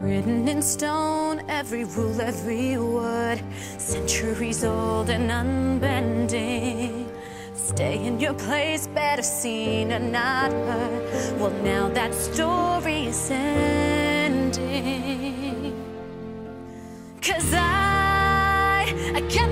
Written in stone, every rule, every word, centuries old and unbending. Stay in your place, better seen and not heard. Well, now that story is ending. Cause I, I can't